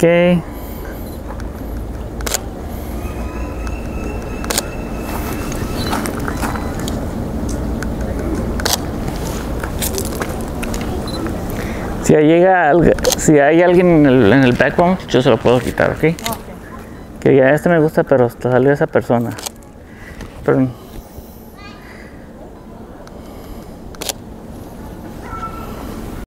Ok. Si llega, si hay alguien en el, en el backbone, yo se lo puedo quitar, ¿ok? Que ya este me gusta, pero hasta salió esa persona. Pero